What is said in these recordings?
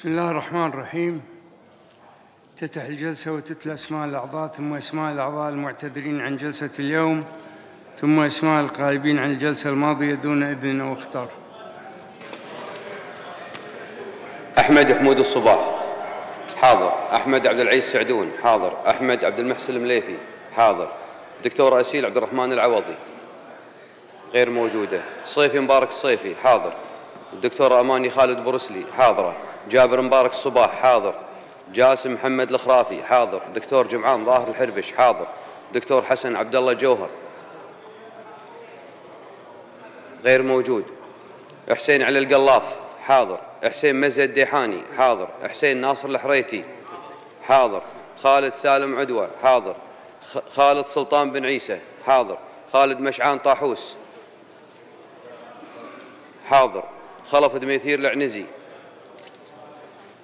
بسم الله الرحمن الرحيم. تفتح الجلسة وتتلى أسماء الأعضاء ثم أسماء الأعضاء المعتذرين عن جلسة اليوم ثم أسماء الغائبين عن الجلسة الماضية دون إذن أو اختار أحمد حمود الصباح. حاضر. أحمد عبد العزيز سعدون. حاضر. أحمد عبد المحسن المليفي. حاضر. دكتور أسيل عبد الرحمن العوضي. غير موجودة. صيفي مبارك الصيفي حاضر. الدكتور أماني خالد بروسلي حاضرة. جابر مبارك الصباح حاضر. جاسم محمد الخرافي حاضر. دكتور جمعان ظاهر الحربش حاضر. دكتور حسن عبد الله جوهر. غير موجود. حسين علي القلاف حاضر. حسين مزه الديحاني حاضر. حسين ناصر الحريتي حاضر. خالد سالم عدوى حاضر. خالد سلطان بن عيسى حاضر. خالد مشعان طاحوس حاضر. خلف دميثير العنزي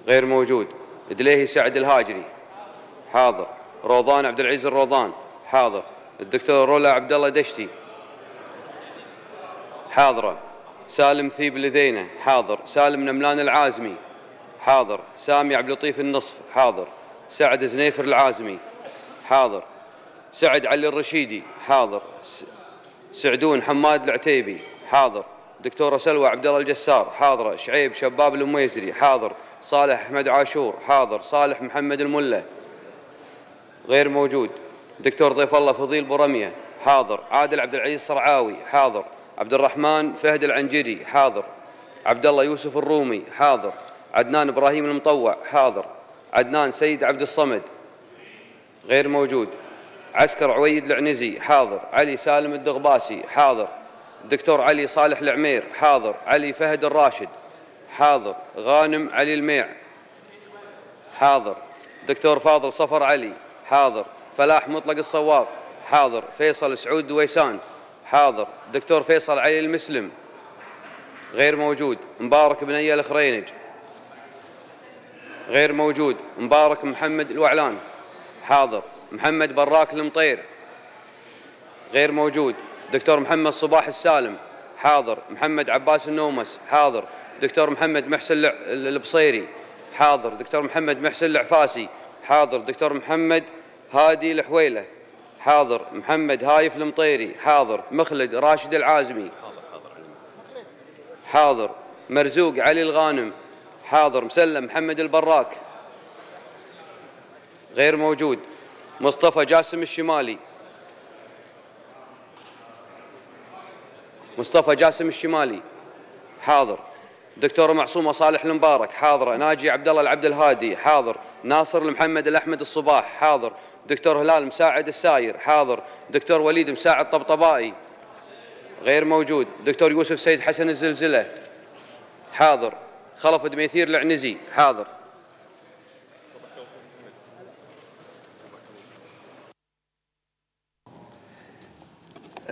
غير موجود. دليهي سعد الهاجري. حاضر. روضان عبد العزيز الروضان. حاضر. الدكتور رولا عبد الله دشتي. حاضرة. سالم ثيب لذينه. حاضر. سالم نملان العازمي. حاضر. سامي عبد اللطيف النصف. حاضر. سعد زنيفر العازمي. حاضر. سعد علي الرشيدي. حاضر. سعدون حماد العتيبي. حاضر. دكتورة سلوى عبد الله الجسار حاضرة. شعيب شباب الميزري حاضر. صالح أحمد عاشور حاضر. صالح محمد الملة غير موجود. دكتور ضيف الله فضيل برمية حاضر. عادل عبد العزيز صرعاوي حاضر. عبد الرحمن فهد العنجري حاضر. عبد الله يوسف الرومي حاضر. عدنان إبراهيم المطوع حاضر. عدنان سيد عبد الصمد غير موجود. عسكر عويد العنزي حاضر. علي سالم الدغباسي حاضر. دكتور علي صالح العمير حاضر. علي فهد الراشد حاضر. غانم علي الميع حاضر. دكتور فاضل صفر علي حاضر. فلاح مطلق الصواب حاضر. فيصل سعود دويسان حاضر. دكتور فيصل علي المسلم غير موجود. مبارك بن ايا الخرينج غير موجود. مبارك محمد الوعلان حاضر. محمد براك المطير غير موجود. دكتور محمد صباح السالم حاضر. محمد عباس النومس حاضر. دكتور محمد محسن البصيري حاضر. دكتور محمد محسن العفاسي حاضر. دكتور محمد هادي الحويلة حاضر. محمد هايف المطيري حاضر. مخلد راشد العازمي حاضر. مرزوق علي الغانم حاضر. مسلم محمد البراك غير موجود. مصطفى جاسم الشمالي مصطفى جاسم الشمالي. حاضر. دكتورة معصومة صالح المبارك حاضرة ناجي عبد الله العبد الهادي حاضر. ناصر المحمد الأحمد الصباح حاضر. دكتور هلال مساعد الساير حاضر. دكتور وليد مساعد طبطبائي غير موجود. دكتور يوسف سيد حسن الزلزلة حاضر. خلف دميثير العنزي حاضر.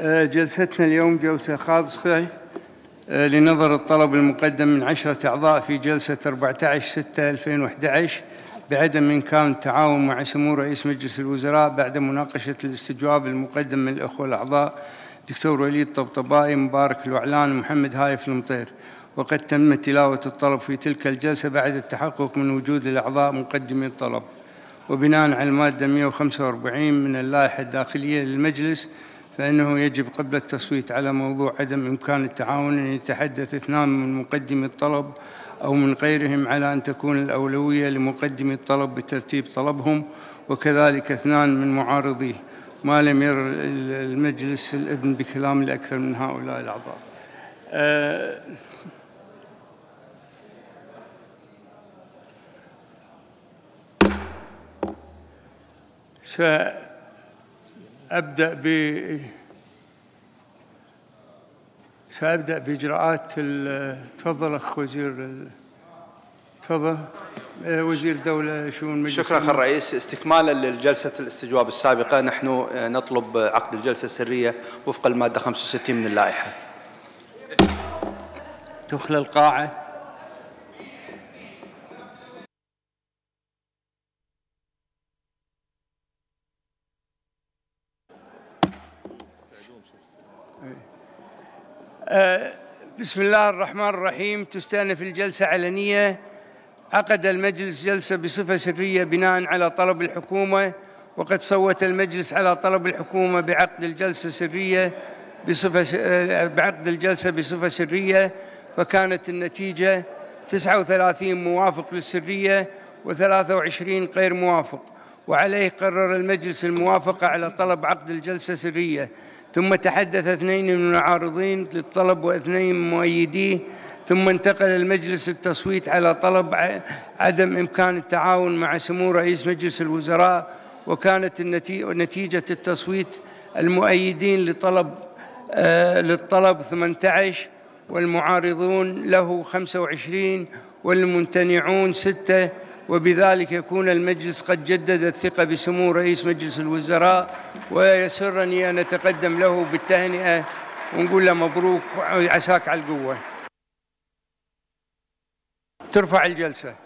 جلستنا اليوم جلسة خاصة آه، لنظر الطلب المقدم من عشرة أعضاء في جلسة 14/6/2011 بعدم إمكان التعاون مع سمو رئيس مجلس الوزراء بعد مناقشة الاستجواب المقدم من الأخوة الأعضاء دكتور وليد طبطبائي مبارك الوعلان محمد هايف المطير. وقد تم تلاوة الطلب في تلك الجلسة بعد التحقق من وجود الأعضاء مقدمي الطلب. وبناء على المادة 145 من اللائحة الداخلية للمجلس فإنه يجب قبل التصويت على موضوع عدم إمكان التعاون أن يتحدث اثنان من مقدمي الطلب أو من غيرهم على أن تكون الأولوية لمقدمي الطلب بترتيب طلبهم وكذلك اثنان من معارضيه. ما لم ير المجلس الإذن بكلام الأكثر من هؤلاء الأعضاء. أه سأبدأ ب سأبدأ بإجراءات تفضل أخ وزير تفضل. آه، وزير دولة شؤون مجلس شكرا أخ الرئيس. استكمالا للجلسة الاستجواب السابقة نحن آه، نطلب عقد الجلسة السرية وفق المادة 65 من اللائحة. تخلى القاعة. بسم الله الرحمن الرحيم. تستأنف الجلسة علنية. عقد المجلس جلسة بصفة سرية بناء على طلب الحكومة وقد صوت المجلس على طلب الحكومة بعقد الجلسة سرية بصفة بعقد الجلسة بصفة سرية فكانت النتيجة 39 موافق للسرية و23 غير موافق. وعليه قرر المجلس الموافقة على طلب عقد الجلسة سرية. ثم تحدث اثنين من المعارضين للطلب واثنين من مؤيديه ثم انتقل المجلس للتصويت على طلب عدم إمكان التعاون مع سمو رئيس مجلس الوزراء. وكانت نتيجة التصويت المؤيدين لطلب آه للطلب 18 والمعارضون له 25 والممتنعون ستة وبذلك يكون المجلس قد جدد الثقة بسمو رئيس مجلس الوزراء ويسرني أن أتقدم له بالتهنئة ونقول له مبروك وعساك على القوة. ترفع الجلسة.